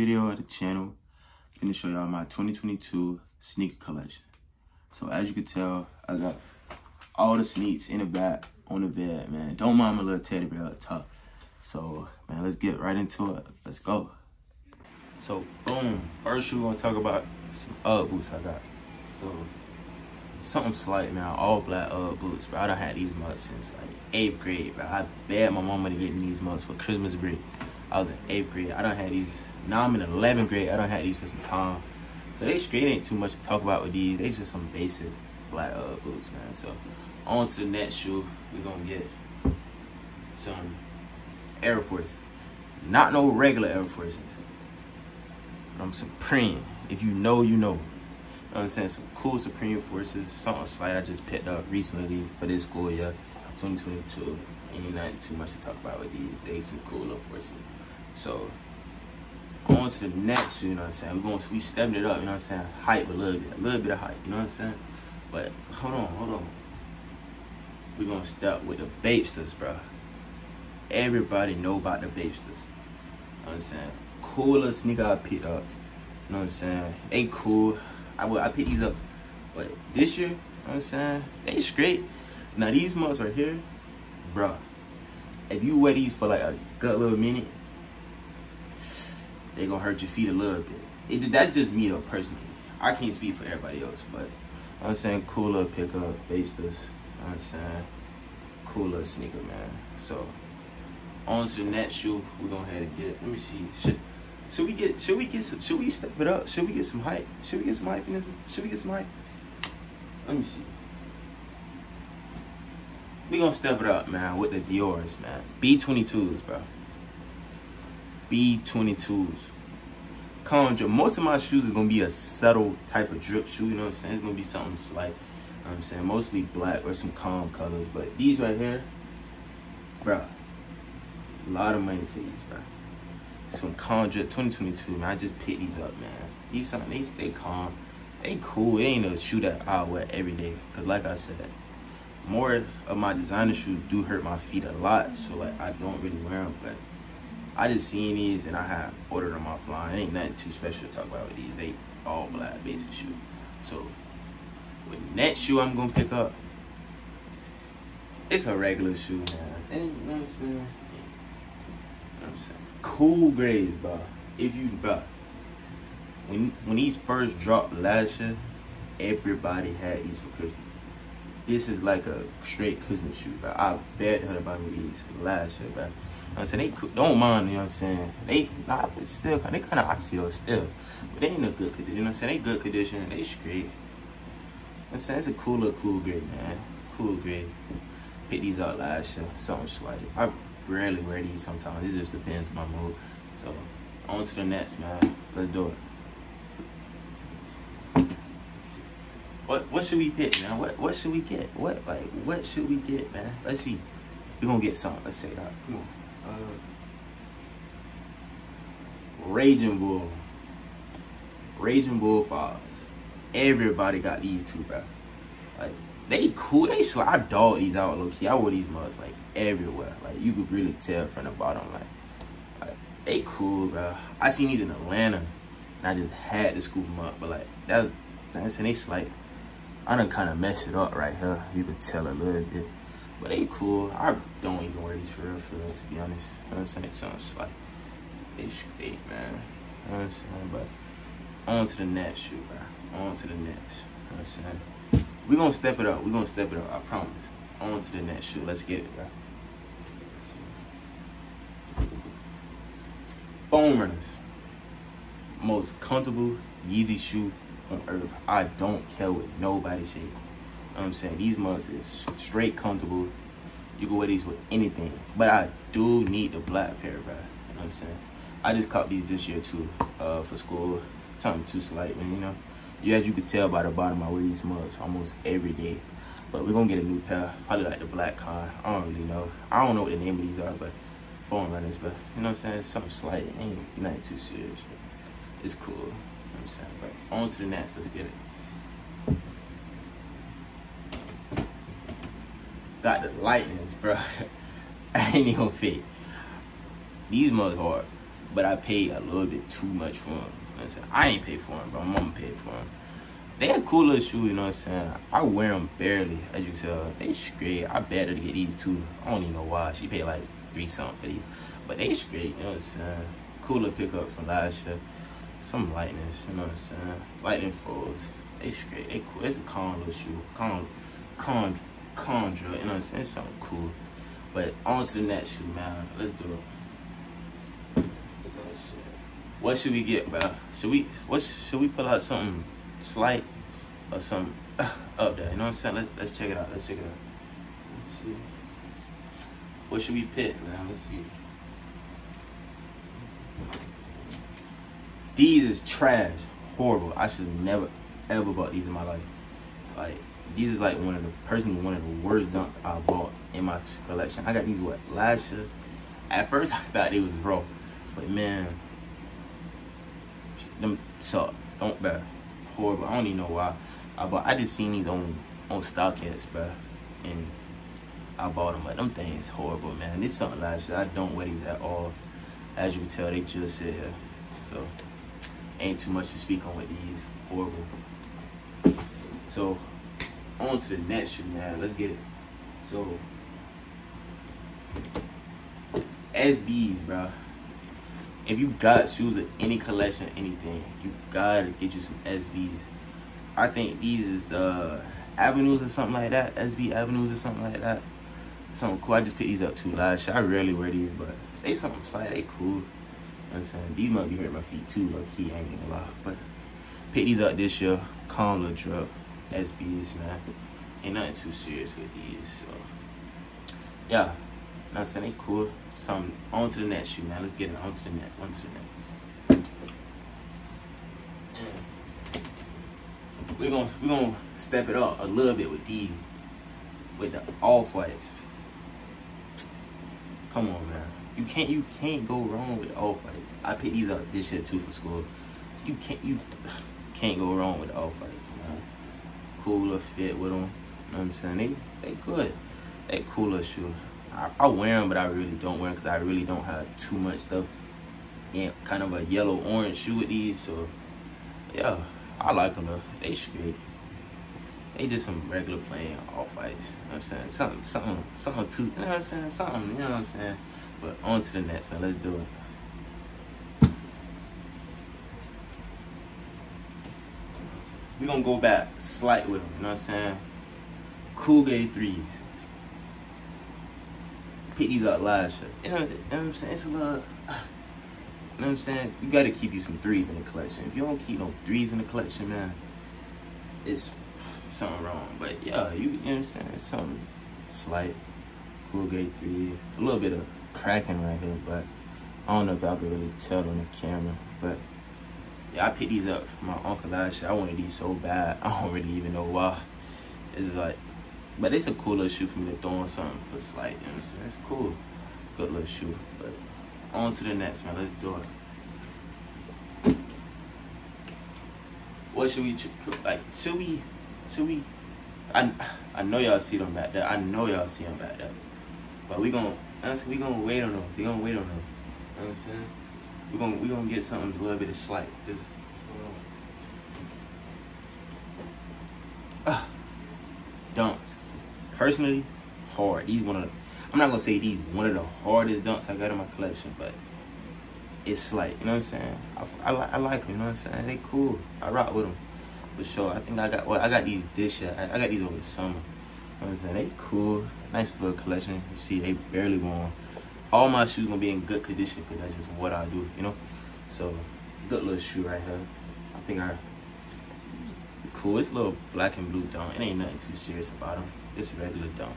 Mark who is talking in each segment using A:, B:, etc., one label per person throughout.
A: video of the channel. I'm gonna show y'all my 2022 sneaker collection. So as you can tell, I got all the sneaks in the back on the bed, man. Don't mind my little teddy bear up top. So, man, let's get right into it. Let's go. So, boom. First, we're gonna talk about some UGG boots I got. So, something slight, man. All black UGG boots, but I done had these mugs since like eighth grade, bro. I begged my mama to get me these mugs for Christmas break. I was in eighth grade. I don't had these. Now I'm in 11th grade. I don't have these for some time. So they straight ain't too much to talk about with these. They just some basic black uh, UGG boots, man. So on to the next shoe. We're gonna get some Air Force. Not no regular Air Forces. I'm Supreme. If you know, you know. You know what I'm saying? Some cool Supreme Forces. Something slight I just picked up recently for this school year, 2022. Ain't nothing too much to talk about with these. They some cool little forces. So on to the next, you know what I'm saying? We're going we stepping it up, you know what I'm saying? Hype a little bit, a little bit of hype, you know what I'm saying? But hold on, hold on. We're gonna start with the Bapestas, bro. Everybody know about the Bapestas. You know what I'm saying? Coolest nigga I picked up. You know what I'm saying? They cool. I will I picked these up. But this year, you know what I'm saying? They straight. Now these months right here, bro. If you wear these for like a good little minute, they gonna hurt your feet a little bit. It, that's just me though, personally. I can't speak for everybody else, but I'm saying cooler pickup, Bapestas. I'm saying cooler sneaker, man. So on to the next shoe, we're gonna have to get. Let me see. Should should we get? Should we get some? Should we step it up? Should we get some hype? Should we get some hype in this? Should we get some hype? Let me see. We gonna step it up, man, with the Dior's, man. B22s, bro. B22s. Conjure. Most of my shoes is gonna be a subtle type of drip shoe, you know what I'm saying? It's gonna be something slight. You know I'm saying mostly black or some calm colors. But these right here, bro. A lot of money for these, bro. Some Conjure 2022, man. I just picked these up, man. These something they stay calm. They cool. It ain't a shoe that I wear every day. Cause like I said, more of my designer shoes do hurt my feet a lot. So like I don't really wear them, but I just seen these and I had ordered them offline. Ain't nothing too special to talk about with these. They all black basic shoe. So with next shoe I'm gonna pick up, it's a regular shoe, man. You know what I'm saying? I'm saying? Cool Greys, bro. If you, bro, when when these first dropped last year, everybody had these for Christmas. This is like a straight Christmas shoe, bro. I bet her about me these last year, bro. I'm saying they don't mind, you know what I'm saying? They nah, still they kind of icy though still, but they ain't a good condition. You know what I'm saying? They good condition. They straight. I'm saying it's a cool cooler, Cool Grey, man. Cool Grey. Pick these out last year. Something slight. I rarely wear these sometimes. It just depends on my mood. So on to the next, man. Let's do it. What what should we pick, man? What what should we get? What like what should we get, man? Let's see. We're gonna get something. Let's say that. Come on. Uh, Raging Bull. Raging Bull. Everybody got these two, bro. Like, they cool. They slide dog these out, low key. I wear these mugs, like, everywhere. Like, you could really tell from the bottom. Like, like they cool, bro. I seen these in Atlanta, and I just had to scoop them up. But, like, that, that's, and they like, I done kind of messed it up right here. You could tell a little bit. But they cool. I don't even wear these for real, for real, to be honest. You know what I'm saying? It sounds like they straight, man. You know what I'm saying? But on to the next shoe, bro. On to the next. You know what I'm saying? we gonna step it up. We're gonna step it up, I promise. On to the next shoe. Let's get it, bro. Foam runners. Most comfortable Yeezy shoe on earth. I don't care what nobody say. I'm saying these mugs is straight comfortable. You can wear these with anything. But I do need the black pair, bro. You know what I'm saying? I just caught these this year too, uh, for school. Something too slight, man, you know. You as you could tell by the bottom, I wear these mugs almost every day. But we're gonna get a new pair. Probably like the black kind. I don't really know. I don't know what the name of these are, but foam runners, but you know what I'm saying? Something slight. Ain't nothing too serious. It's cool. You know what I'm saying? But on to the next, let's get it. Got the lightnings, bro. I ain't even fit. These mugs hard. but I paid a little bit too much for them. You know i ain't paid for them, but my mama paid for them. They had cool little shoes, you know what I'm saying? I wear them barely, as you tell. They straight. I better to get these too. I don't even know why. She paid like three something for these. But they straight, you know what I'm saying? Cooler pickup from last year. Some lightness, you know what I'm saying? Lightning fours. They straight. They cool. It's a calm little shoe. Calm, calm, drill, you know what I'm saying? It's something cool. But on to the next shoe, man. Let's do it. What should we get, bro? Should we what should we pull out something slight or something up there? You know what I'm saying? Let, let's check it out. Let's check it out. Let's see. What should we pick, man? Let's see. These is trash. Horrible. I should have never ever bought these in my life. Like these is like one of the personally one of the worst dunks I bought in my collection. I got these what last year. At first I thought it was raw, but man, them suck. Don't bad, horrible. I don't even know why. I bought. I just seen these on on StockX, bro, and I bought them. But them things horrible, man. This something last year. I don't wear these at all. As you can tell, they just sit here. So ain't too much to speak on with these. Horrible. So on to the next shoe now. Let's get it. So SBs, bro. If you got shoes of any collection, anything, you gotta get you some SBs. I think these is the avenues or something like that. SB avenues or something like that. Something cool. I just picked these up too last year. I rarely wear these, but they something slight. They cool. You know I'm saying? These might be hurting my feet too, low key, I ain't gonna lie. But pick these up this year. Calm little drop. SBs, man. Ain't nothing too serious with these, so. Yeah. I'm saying? Cool. So on to the next shoe, man. Let's get it. On to the next. On to the next. We're gonna we're gonna step it up a little bit with these with the off whites. Come on, man. You can't you can't go wrong with off whites. I picked these up this year too for school. So you can't you can't go wrong with off whites, man. Cooler fit with them. You know what I'm saying? They they good. They cooler shoe. I, I wear them, but I really don't wear them because I really don't have too much stuff in kind of a yellow orange shoe with these. So yeah, I like them though. They straight. They just some regular plain off ice. You know what I'm saying? Something, something, something too. You know what I'm saying? Something. You know what I'm saying? But on to the next one. Let's do it. We're gonna go back slight with them. You know what I'm saying? Cool Grey threes pick these up year. You know, you know what I'm saying? It's a little. You know what I'm saying? You gotta keep you some threes in the collection. If you don't keep no threes in the collection, man, it's something wrong. But yeah, you, you know what I'm saying? It's something slight. Cool Grey three. A little bit of cracking right here, but I don't know if y'all can really tell on the camera. But yeah, I picked these up for my uncle last year. I wanted these so bad. I don't really even know why. It's like but it's a cool little shoe for me to throw on something for slight, you know what I'm saying? It's cool. Good little shoe. But on to the next, man. Let's do it. What should we, like, should we, should we, I, I know y'all see them back there. I know y'all see them back there. But we gonna, honestly, we gonna wait on those. We gonna wait on those. You know what I'm saying? We gonna, we gonna get something a little bit of slight. Just, uh, dunks personally, hard. These one of the, I'm not gonna say these one of the hardest dunks I got in my collection, but it's like you know what I'm saying. I, I, I like them. You know what I'm saying. They cool. I rock with them for sure. I think I got well. I got these this year. I, I got these over the summer. You know what I'm saying. They cool. Nice little collection. You see, they barely worn. All my shoes gonna be in good condition because that's just what I do. You know. So good little shoe right here. I think I cool. It's little black and blue dunk. It ain't nothing too serious about them. It's regular dunk.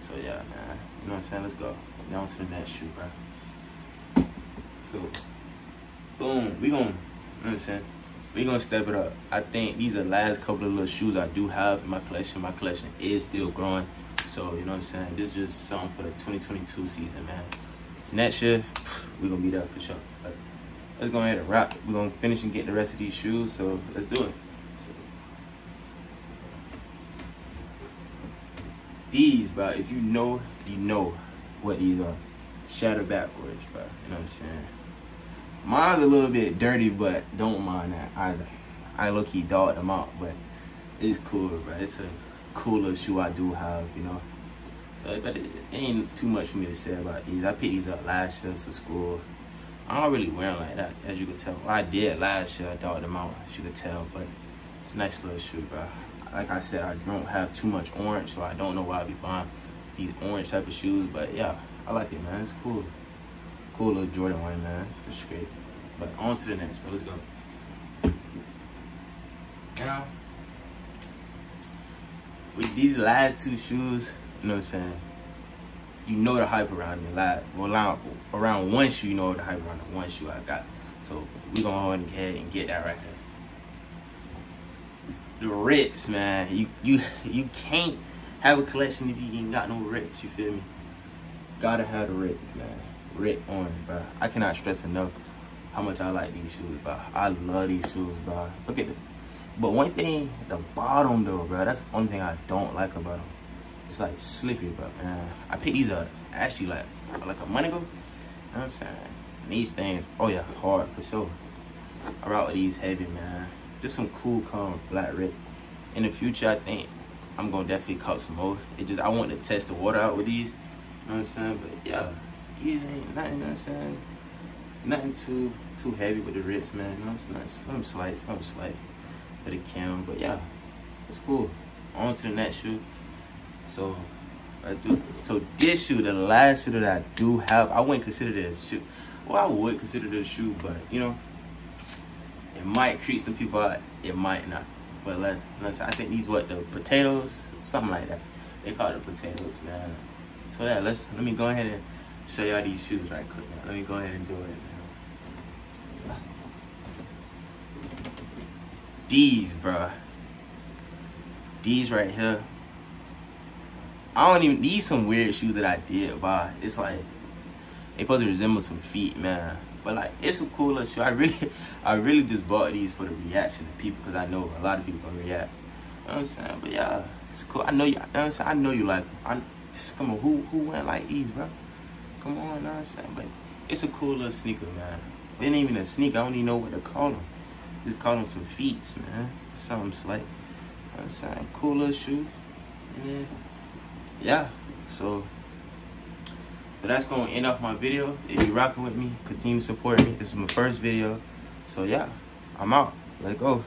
A: So yeah, man. You know what I'm saying? Let's go. Down to the next shoe, bro. Cool. Boom. We gonna, you know what I'm saying? We gonna step it up. I think these are the last couple of little shoes I do have in my collection. My collection is still growing. So, you know what I'm saying? This is just something for the 2022 season, man. Next shift, we're gonna be there for sure. Let's go ahead and wrap. We're gonna finish and get the rest of these shoes, so let's do it. These, bro, if you know, you know what these are. Shattered Backboards, bro. You know what I'm saying? Mine's a little bit dirty, but don't mind that. I I low key dogged them out, but it's cool, bro. It's a cooler shoe I do have, you know. So, but it ain't too much for me to say about these. I picked these up last year for school. I don't really wear them like that, as you can tell. Well, I did last year, I dogged them out, as you can tell, but it's a nice little shoe, bro. Like I said, I don't have too much orange, so I don't know why I be buying these orange type of shoes, but yeah, I like it, man. It's cool. Cool little Jordan one, man. It's great. But on to the next, bro. Let's go. Now, with these last two shoes, you know what I'm saying? You know the hype around me. Like, around, around one shoe, you know the hype around the one shoe I got. So we gonna go ahead and get that right here. The Ricks, man. You you you can't have a collection if you ain't got no Ricks. You feel me? Gotta have the Ricks, man. Rick Owens, bro. I cannot stress enough how much I like these shoes, bro. I love these shoes, bro. Look at this. But one thing, the bottom though, bro, that's the only thing I don't like about them. It's like slippery, but uh, man. I picked these up actually like like a month ago. You know I'm saying? These things, oh yeah, hard for sure. I route with these heavy, man. Just some cool, calm black wrist. In the future, I think I'm gonna definitely cop some more. It just I want to test the water out with these. You know what I'm saying? But yeah, these ain't nothing. You know what I'm saying? Nothing too too heavy with the wrist, man. You know what I'm saying? Some slight, some slight for the cam. But yeah, it's cool. On to the next shoe. So I do. So this shoe, the last shoe that I do have, I wouldn't consider this shoe. Well, I would consider this shoe, but you know, it might creep some people out. It might not. But let, let's. I think these what the potatoes, something like that. They call it the potatoes, man. So yeah, let's let me go ahead and show y'all these shoes right quick. Man. Let me go ahead and do it. Man. These, bruh. These right here I don't even need some weird shoes that I did buy. It's like they supposed to resemble some feet, man. But like it's a cooler shoe. I really, I really just bought these for the reaction of people because I know a lot of people gonna react. You know what I'm saying? But yeah, it's cool. I know you. you know? I know you like. I, come on, who who went like these, bro? Come on, you know what I'm saying? But it's a cool little sneaker, man. It ain't even a sneaker. I don't even know what to call them. Just call them some feet, man. Something slight. You know what I'm saying? Cool little shoe. And then yeah, so but that's gonna end off my video. If you rocking with me, continue to support me. This is my first video. So yeah, I'm out. Let go.